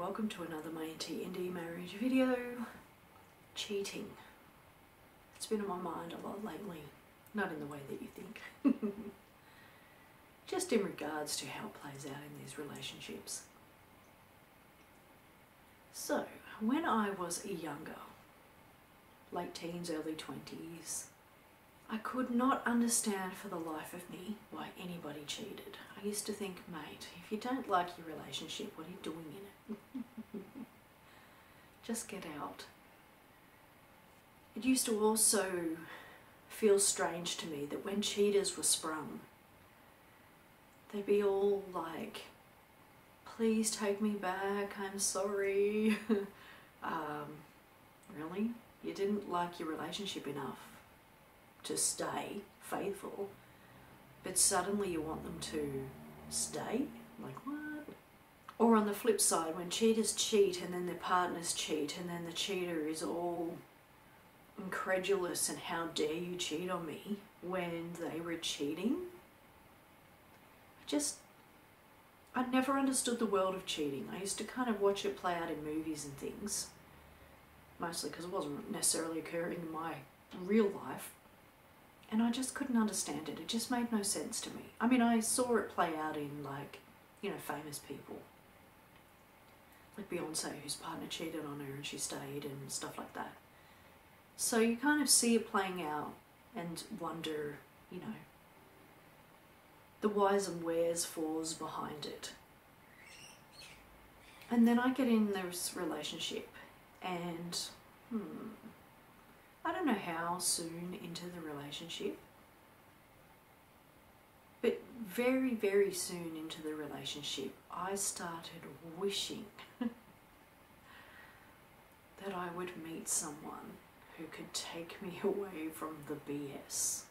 welcome to another My ND marriage video. Cheating. It's been on my mind a lot lately, not in the way that you think. Just in regards to how it plays out in these relationships. So, when I was younger, late teens, early 20s, I could not understand for the life of me why anybody cheated. I used to think, mate, if you don't like your relationship, what are you doing in it? Just get out. It used to also feel strange to me that when cheaters were sprung, they'd be all like, please take me back, I'm sorry. um, really? You didn't like your relationship enough to stay faithful, but suddenly you want them to stay? Like, what? Or on the flip side, when cheaters cheat and then their partners cheat, and then the cheater is all incredulous and how dare you cheat on me when they were cheating? I just, I never understood the world of cheating. I used to kind of watch it play out in movies and things, mostly because it wasn't necessarily occurring in my real life and I just couldn't understand it. It just made no sense to me. I mean, I saw it play out in like, you know, famous people. Like Beyonce, whose partner cheated on her and she stayed and stuff like that. So you kind of see it playing out and wonder, you know, the whys and wheres, fors behind it. And then I get in this relationship and, hmm, I don't know how soon into the relationship, but very, very soon into the relationship, I started wishing that I would meet someone who could take me away from the BS.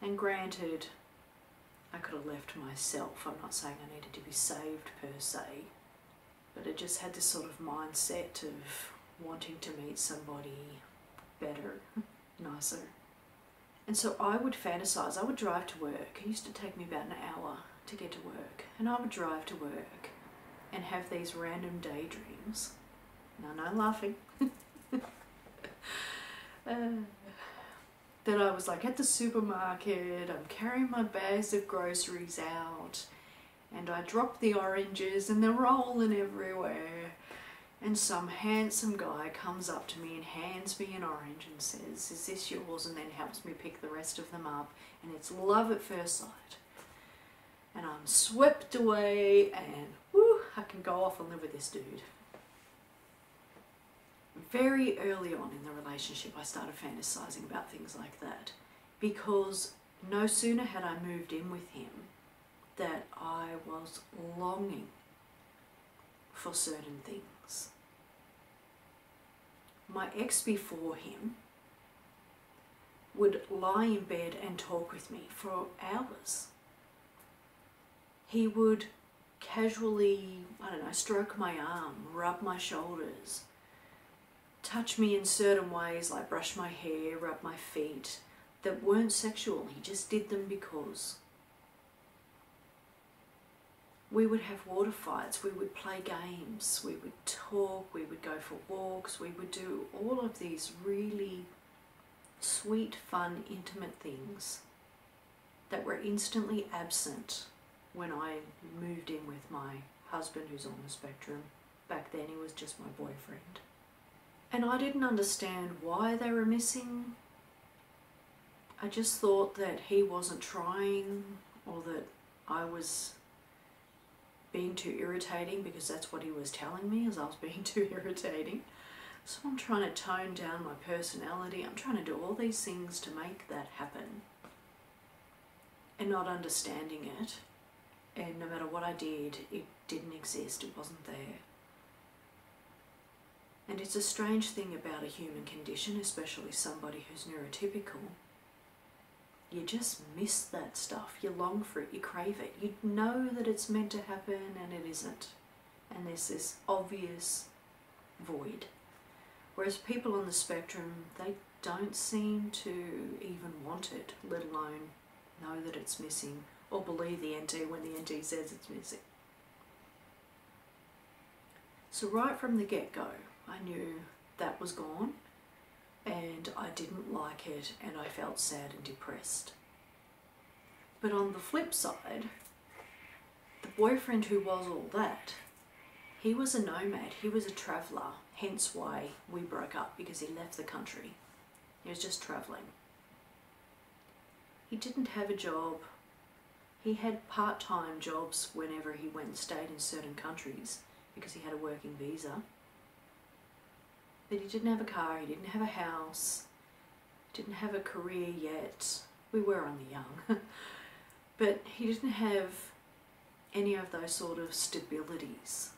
And granted, I could have left myself. I'm not saying I needed to be saved per se, but I just had this sort of mindset of wanting to meet somebody better, nicer. And so I would fantasize, I would drive to work. It used to take me about an hour to get to work. And I would drive to work and have these random daydreams. No, no laughing. uh, that I was like at the supermarket, I'm carrying my bags of groceries out, and I drop the oranges and they're rolling everywhere and some handsome guy comes up to me and hands me an orange and says, is this yours? And then helps me pick the rest of them up. And it's love at first sight. And I'm swept away and whoo, I can go off and live with this dude. Very early on in the relationship, I started fantasizing about things like that because no sooner had I moved in with him that I was longing for certain things my ex before him would lie in bed and talk with me for hours. He would casually, I don't know, stroke my arm, rub my shoulders, touch me in certain ways like brush my hair, rub my feet, that weren't sexual. He just did them because we would have water fights, we would play games, we would talk, we would go for walks, we would do all of these really sweet, fun, intimate things that were instantly absent when I moved in with my husband who's on the spectrum. Back then he was just my boyfriend. And I didn't understand why they were missing. I just thought that he wasn't trying or that I was being too irritating because that's what he was telling me as I was being too irritating. So I'm trying to tone down my personality. I'm trying to do all these things to make that happen. And not understanding it. And no matter what I did, it didn't exist. It wasn't there. And it's a strange thing about a human condition, especially somebody who's neurotypical, you just miss that stuff. You long for it, you crave it. You know that it's meant to happen and it isn't. And there's this obvious void. Whereas people on the spectrum, they don't seem to even want it, let alone know that it's missing or believe the NT when the NT says it's missing. So, right from the get go, I knew that was gone and I didn't like it and I felt sad and depressed. But on the flip side, the boyfriend who was all that, he was a nomad, he was a traveller, hence why we broke up because he left the country. He was just travelling. He didn't have a job. He had part time jobs whenever he went and stayed in certain countries because he had a working visa. But he didn't have a car, he didn't have a house, didn't have a career yet. We were only young. but he didn't have any of those sort of stabilities.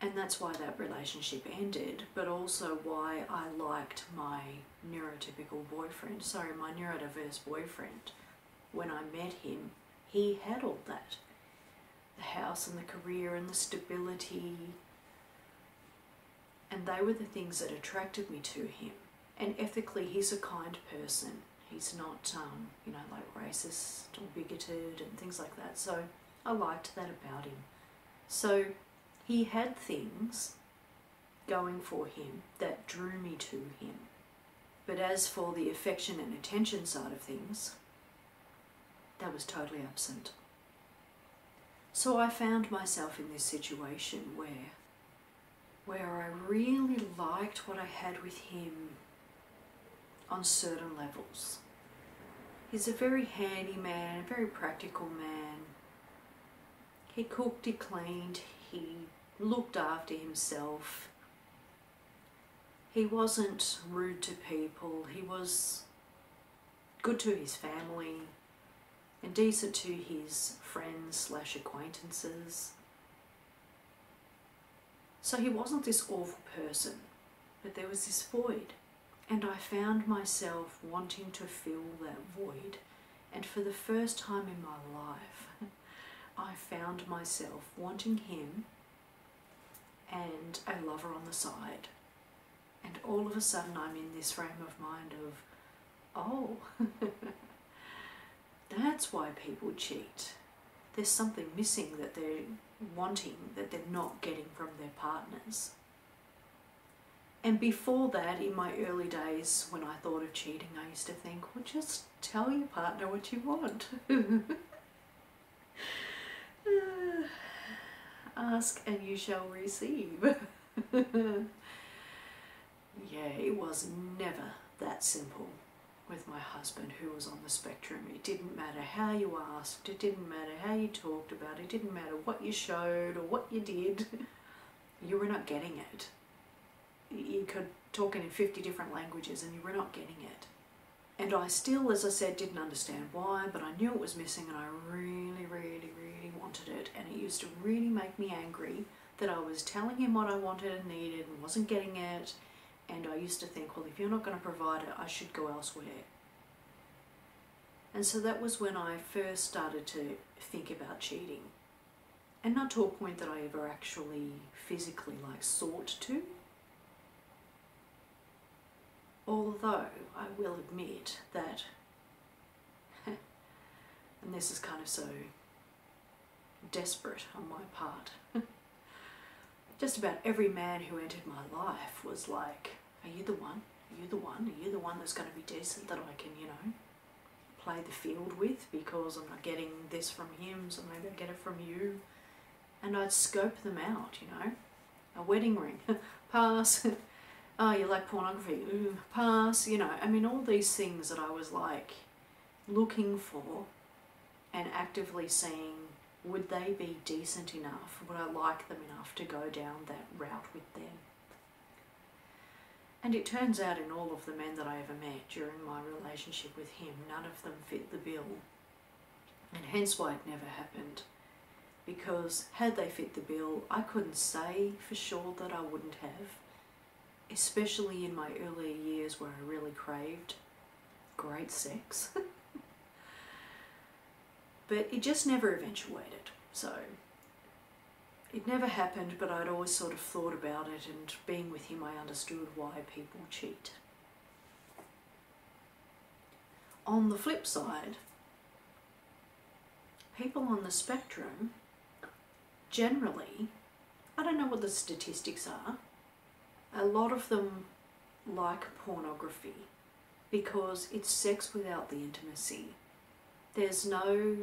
And that's why that relationship ended, but also why I liked my neurotypical boyfriend, sorry, my neurodiverse boyfriend. When I met him, he had all that the house and the career and the stability. And they were the things that attracted me to him. And ethically, he's a kind person. He's not, um, you know, like racist or bigoted and things like that. So I liked that about him. So he had things going for him that drew me to him. But as for the affection and attention side of things, that was totally absent. So I found myself in this situation where where I really liked what I had with him on certain levels. He's a very handy man, a very practical man. He cooked, he cleaned, he looked after himself. He wasn't rude to people, he was good to his family and decent to his friends slash acquaintances. So he wasn't this awful person, but there was this void. And I found myself wanting to fill that void. And for the first time in my life, I found myself wanting him and a lover on the side. And all of a sudden, I'm in this frame of mind of, oh, that's why people cheat. There's something missing that they're wanting that they're not getting from their partners. And before that, in my early days, when I thought of cheating, I used to think, well, just tell your partner what you want. Ask and you shall receive. yeah, it was never that simple with my husband who was on the spectrum. It didn't matter how you asked, it didn't matter how you talked about it, it didn't matter what you showed or what you did, you were not getting it. You could talk in 50 different languages and you were not getting it. And I still, as I said, didn't understand why, but I knew it was missing and I really, really, really wanted it. And it used to really make me angry that I was telling him what I wanted and needed and wasn't getting it and I used to think, well, if you're not going to provide it, I should go elsewhere. And so that was when I first started to think about cheating. And not to a point that I ever actually physically like sought to. Although I will admit that, and this is kind of so desperate on my part, just about every man who entered my life was like, are you the one? Are you the one? Are you the one that's going to be decent that I can, you know, play the field with because I'm not getting this from him, so maybe I get it from you. And I'd scope them out, you know. A wedding ring, pass. oh, you like pornography, Ooh, pass. You know, I mean, all these things that I was like looking for and actively seeing would they be decent enough? Would I like them enough to go down that route with them? And it turns out in all of the men that I ever met during my relationship with him, none of them fit the bill. And hence why it never happened. Because had they fit the bill, I couldn't say for sure that I wouldn't have. Especially in my earlier years where I really craved great sex. but it just never eventuated. So it never happened, but I'd always sort of thought about it, and being with him, I understood why people cheat. On the flip side, people on the spectrum generally I don't know what the statistics are. A lot of them like pornography because it's sex without the intimacy. There's no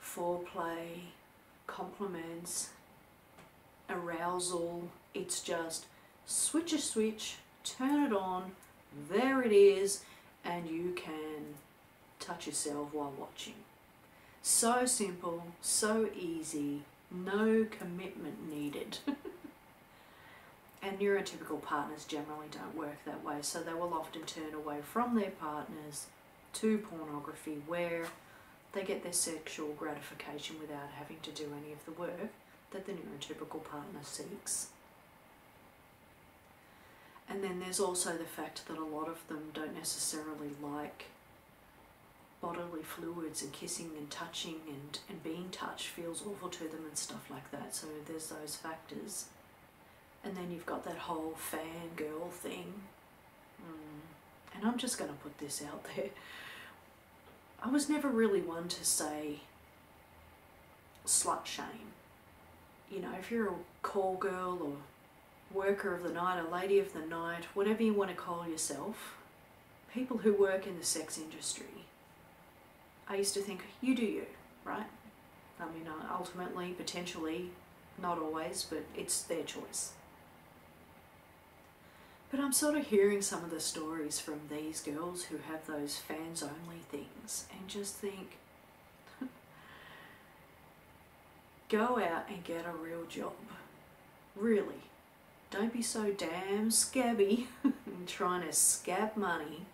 foreplay, compliments, arousal. It's just switch a switch, turn it on, there it is, and you can touch yourself while watching. So simple, so easy, no commitment needed. and neurotypical partners generally don't work that way, so they will often turn away from their partners to pornography where they get their sexual gratification without having to do any of the work that the neurotypical partner seeks. And then there's also the fact that a lot of them don't necessarily like bodily fluids and kissing and touching and, and being touched feels awful to them and stuff like that. So there's those factors. And then you've got that whole fangirl thing. Mm. And I'm just going to put this out there. I was never really one to say slut shame. You know, if you're a call girl or worker of the night, a lady of the night, whatever you want to call yourself, people who work in the sex industry, I used to think, you do you, right? I mean, uh, ultimately, potentially, not always, but it's their choice. But I'm sort of hearing some of the stories from these girls who have those fans only things and just think, go out and get a real job. Really. Don't be so damn scabby trying to scab money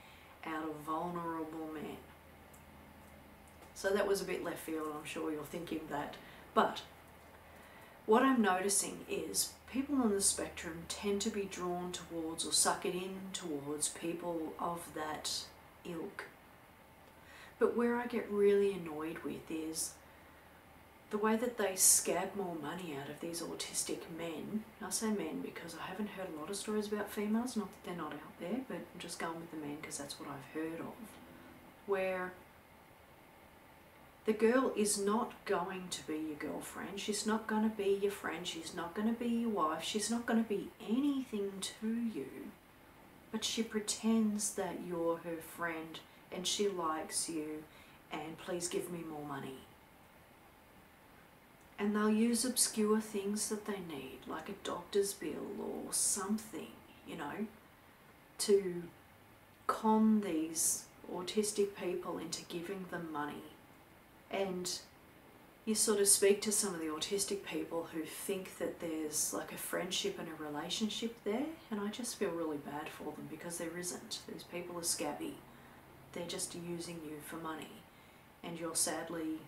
out of vulnerable men. So that was a bit left field, I'm sure you're thinking that. But what I'm noticing is people on the spectrum tend to be drawn towards or suck it in towards people of that ilk. But where I get really annoyed with is the way that they scab more money out of these autistic men. I say men because I haven't heard a lot of stories about females, not that they're not out there, but I'm just going with the men because that's what I've heard of. Where the girl is not going to be your girlfriend. She's not going to be your friend. She's not going to be your wife. She's not going to be anything to you. But she pretends that you're her friend and she likes you and please give me more money. And they'll use obscure things that they need, like a doctor's bill or something, you know, to con these autistic people into giving them money and you sort of speak to some of the autistic people who think that there's like a friendship and a relationship there, and I just feel really bad for them because there isn't. These people are scabby. They're just using you for money, and you're sadly,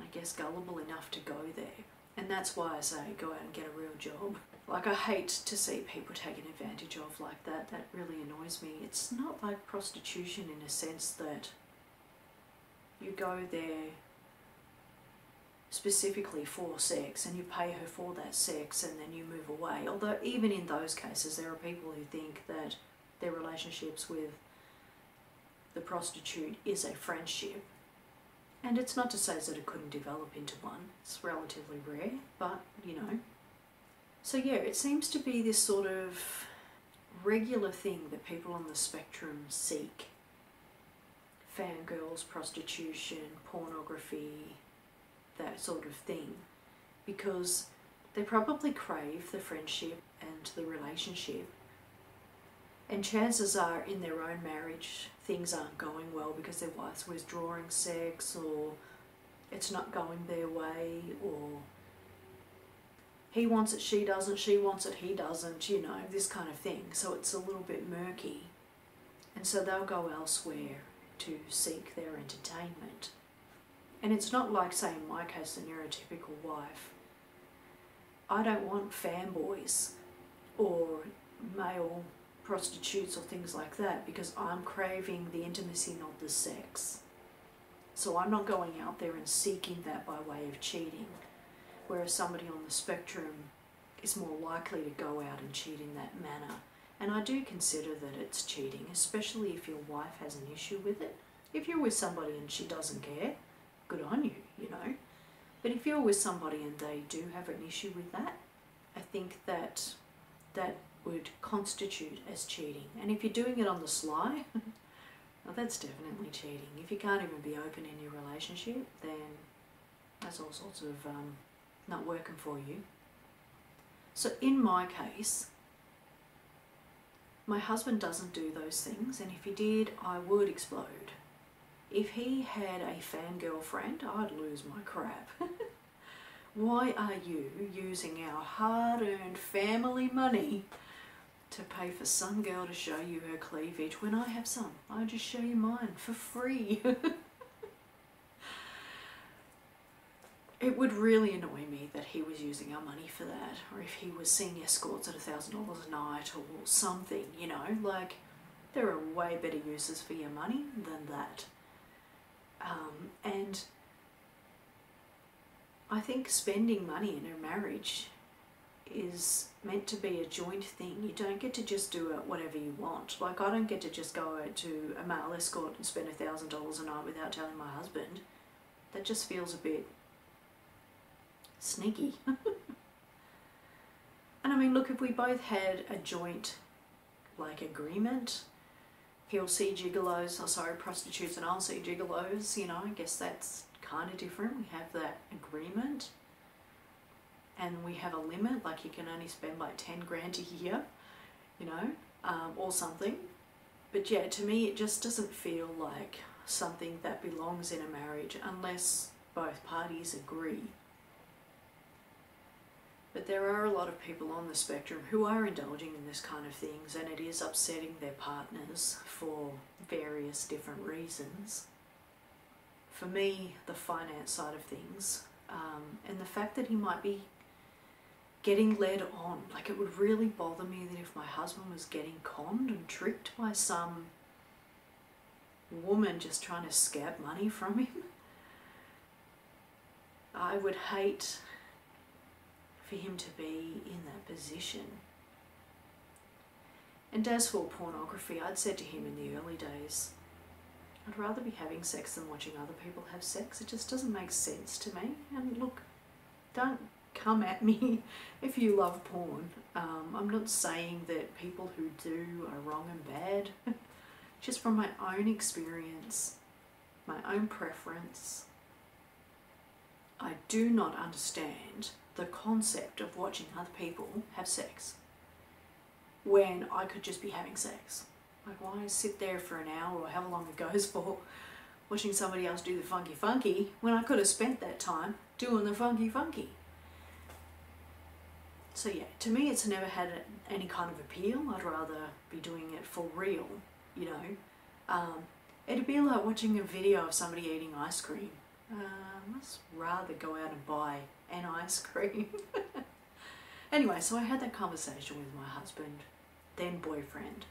I guess, gullible enough to go there. And that's why I say go out and get a real job. Like, I hate to see people taken advantage of like that. That really annoys me. It's not like prostitution in a sense that you go there specifically for sex and you pay her for that sex and then you move away. Although even in those cases there are people who think that their relationships with the prostitute is a friendship. And it's not to say that it couldn't develop into one. It's relatively rare, but you know. So yeah, it seems to be this sort of regular thing that people on the spectrum seek fangirls, prostitution, pornography, that sort of thing, because they probably crave the friendship and the relationship. And chances are, in their own marriage, things aren't going well because their wife's withdrawing sex, or it's not going their way, or he wants it, she doesn't, she wants it, he doesn't, you know, this kind of thing. So it's a little bit murky. And so they'll go elsewhere to seek their entertainment. And it's not like, say, in my case, the neurotypical wife. I don't want fanboys or male prostitutes or things like that because I'm craving the intimacy, not the sex. So I'm not going out there and seeking that by way of cheating. Whereas somebody on the spectrum is more likely to go out and cheat in that manner and I do consider that it's cheating, especially if your wife has an issue with it. If you're with somebody and she doesn't care, good on you, you know. But if you're with somebody and they do have an issue with that, I think that that would constitute as cheating. And if you're doing it on the sly, well, that's definitely cheating. If you can't even be open in your relationship, then that's all sorts of um, not working for you. So in my case, my husband doesn't do those things, and if he did, I would explode. If he had a fangirl friend, I'd lose my crap. Why are you using our hard earned family money to pay for some girl to show you her cleavage when I have some? I just show you mine for free. it would really annoy me that he was using our money for that, or if he was seeing escorts at a thousand dollars a night or something, you know, like there are way better uses for your money than that. Um, and I think spending money in a marriage is meant to be a joint thing. You don't get to just do it whatever you want. Like I don't get to just go out to a male escort and spend a thousand dollars a night without telling my husband. That just feels a bit sneaky. and I mean, look, if we both had a joint, like, agreement, he'll see gigolos, or sorry, prostitutes, and I'll see gigolos, you know, I guess that's kind of different. We have that agreement. And we have a limit, like you can only spend like 10 grand a year, you know, um, or something. But yeah, to me, it just doesn't feel like something that belongs in a marriage unless both parties agree. But there are a lot of people on the spectrum who are indulging in this kind of things and it is upsetting their partners for various different reasons. For me, the finance side of things um, and the fact that he might be getting led on, like it would really bother me that if my husband was getting conned and tricked by some woman just trying to scab money from him. I would hate for him to be in that position. And as for pornography, I'd said to him in the early days, I'd rather be having sex than watching other people have sex. It just doesn't make sense to me. And look, don't come at me if you love porn. Um, I'm not saying that people who do are wrong and bad. just from my own experience, my own preference, I do not understand the concept of watching other people have sex when I could just be having sex. Like, why sit there for an hour or how long it goes for watching somebody else do the funky funky when I could have spent that time doing the funky funky? So, yeah, to me, it's never had any kind of appeal. I'd rather be doing it for real, you know. Um, it'd be like watching a video of somebody eating ice cream. Uh, I must rather go out and buy ice cream. anyway, so I had that conversation with my husband, then boyfriend,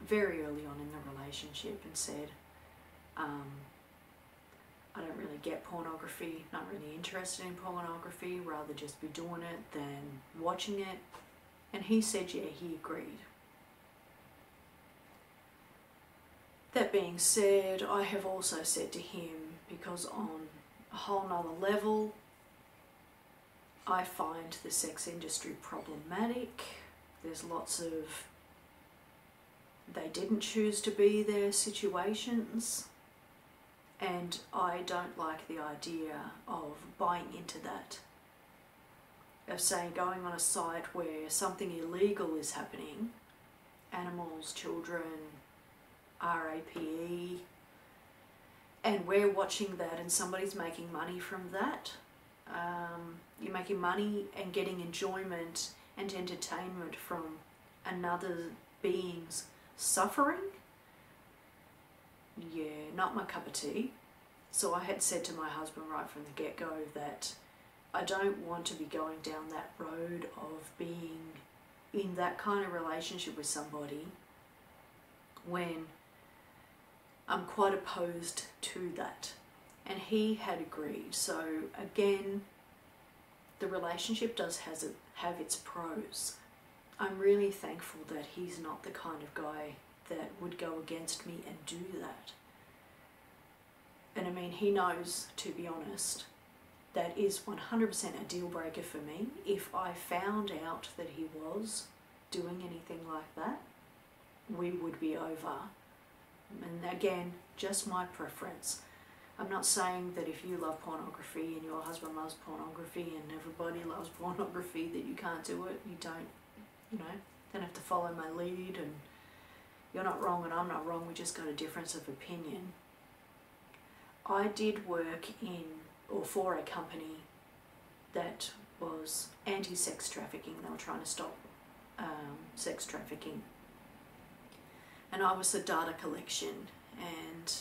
very early on in the relationship and said, um, I don't really get pornography, not really interested in pornography, rather just be doing it than watching it. And he said, yeah, he agreed. That being said, I have also said to him, because on a whole nother level, I find the sex industry problematic. There's lots of they didn't choose to be there situations. And I don't like the idea of buying into that. Of saying going on a site where something illegal is happening animals, children, RAPE and we're watching that and somebody's making money from that um, you're making money and getting enjoyment and entertainment from another being's suffering. Yeah, not my cup of tea. So I had said to my husband right from the get go that I don't want to be going down that road of being in that kind of relationship with somebody when I'm quite opposed to that and he had agreed. So again, the relationship does has it, have its pros. I'm really thankful that he's not the kind of guy that would go against me and do that. And I mean, he knows, to be honest, that is 100% a deal breaker for me. If I found out that he was doing anything like that, we would be over. And again, just my preference. I'm not saying that if you love pornography and your husband loves pornography and everybody loves pornography that you can't do it. You don't, you know, don't have to follow my lead and you're not wrong and I'm not wrong. We just got a difference of opinion. I did work in or for a company that was anti-sex trafficking. They were trying to stop um, sex trafficking. And I was the data collection and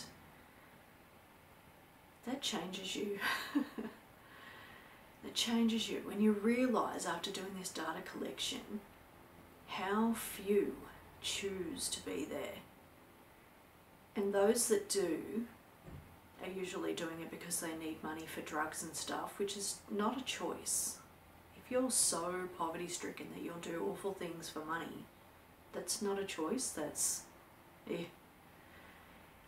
that changes you. that changes you when you realize after doing this data collection how few choose to be there. And those that do are usually doing it because they need money for drugs and stuff, which is not a choice. If you're so poverty stricken that you'll do awful things for money, that's not a choice, that's. Eh.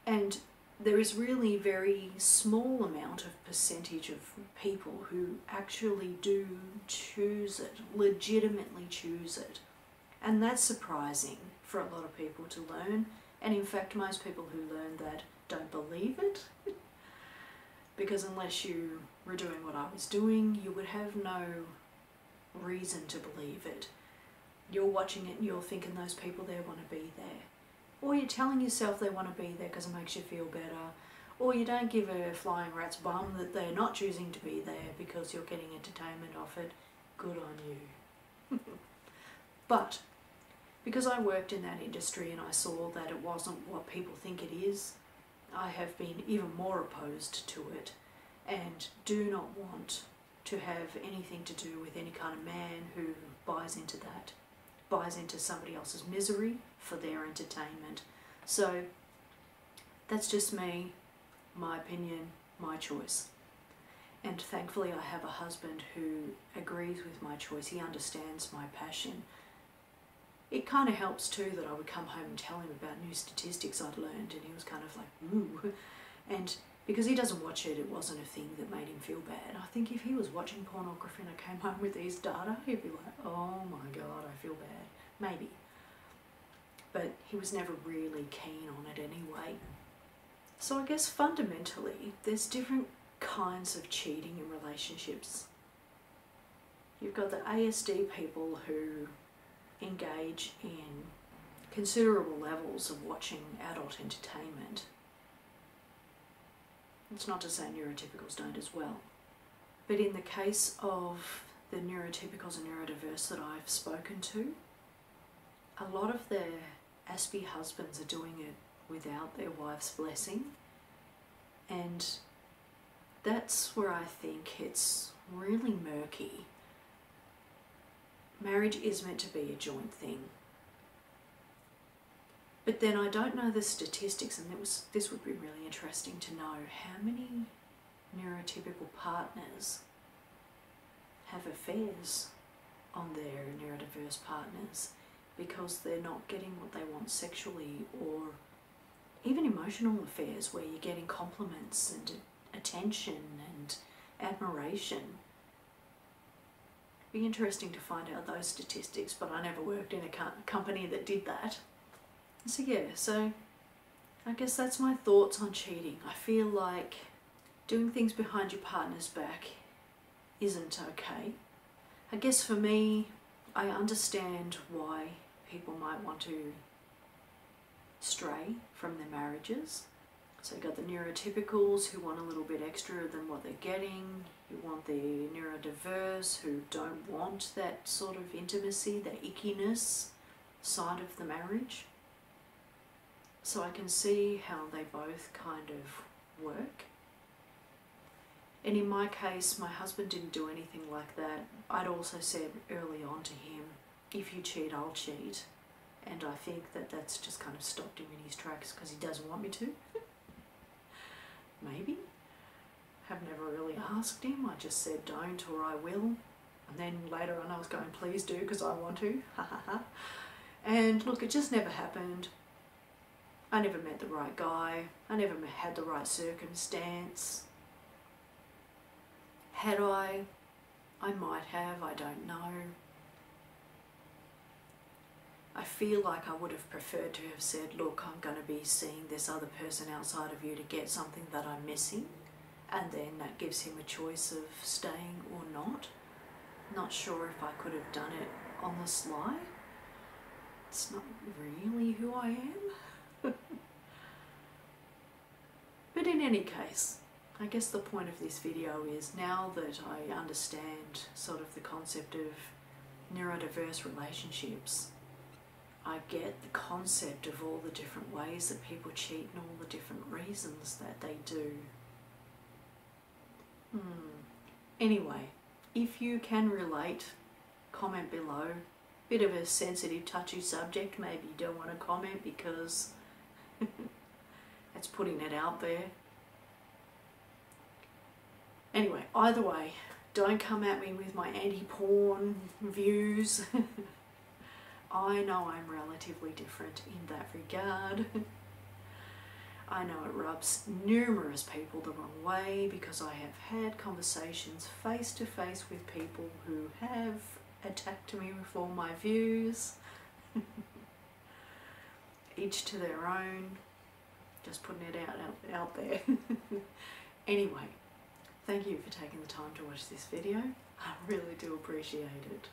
And there is really very small amount of percentage of people who actually do choose it, legitimately choose it. And that's surprising for a lot of people to learn. And in fact, most people who learn that don't believe it. because unless you were doing what I was doing, you would have no reason to believe it. You're watching it and you're thinking those people there want to be there. Or you're telling yourself they want to be there because it makes you feel better. Or you don't give a flying rat's bum that they're not choosing to be there because you're getting entertainment off it. Good on you. but because I worked in that industry and I saw that it wasn't what people think it is, I have been even more opposed to it and do not want to have anything to do with any kind of man who buys into that, buys into somebody else's misery for their entertainment. So that's just me, my opinion, my choice. And thankfully, I have a husband who agrees with my choice. He understands my passion it kind of helps too that I would come home and tell him about new statistics I'd learned, and he was kind of like, ooh. And because he doesn't watch it, it wasn't a thing that made him feel bad. I think if he was watching pornography and I came home with these data, he'd be like, oh my god, I feel bad. Maybe. But he was never really keen on it anyway. So I guess fundamentally, there's different kinds of cheating in relationships. You've got the ASD people who engage in considerable levels of watching adult entertainment. It's not to say neurotypicals don't as well. But in the case of the neurotypicals and neurodiverse that I've spoken to, a lot of their Aspie husbands are doing it without their wife's blessing. And that's where I think it's really murky marriage is meant to be a joint thing. But then I don't know the statistics, and was, this would be really interesting to know how many neurotypical partners have affairs on their neurodiverse partners because they're not getting what they want sexually or even emotional affairs where you're getting compliments and attention and admiration It'd be interesting to find out those statistics, but I never worked in a co company that did that. So yeah, so I guess that's my thoughts on cheating. I feel like doing things behind your partner's back isn't okay. I guess for me, I understand why people might want to stray from their marriages. So you've got the neurotypicals who want a little bit extra than what they're getting. You want the neurodiverse who don't want that sort of intimacy, that ickiness side of the marriage. So I can see how they both kind of work. And in my case, my husband didn't do anything like that. I'd also said early on to him, if you cheat, I'll cheat. And I think that that's just kind of stopped him in his tracks because he doesn't want me to. maybe. Have never really asked him. I just said don't or I will. And then later on I was going, please do because I want to. Ha ha ha. And look, it just never happened. I never met the right guy. I never had the right circumstance. Had I? I might have, I don't know. I feel like I would have preferred to have said, look, I'm going to be seeing this other person outside of you to get something that I'm missing, and then that gives him a choice of staying or not. Not sure if I could have done it on the sly. It's not really who I am. but in any case, I guess the point of this video is now that I understand sort of the concept of neurodiverse relationships, I get the concept of all the different ways that people cheat and all the different reasons that they do. Hmm. Anyway, if you can relate, comment below. Bit of a sensitive, touchy subject. Maybe you don't want to comment because it's putting it out there. Anyway, either way, don't come at me with my anti-porn views. I know I'm relatively different in that regard. I know it rubs numerous people the wrong way because I have had conversations face to face with people who have attacked me all my views. Each to their own. Just putting it out, out, out there. anyway, thank you for taking the time to watch this video. I really do appreciate it.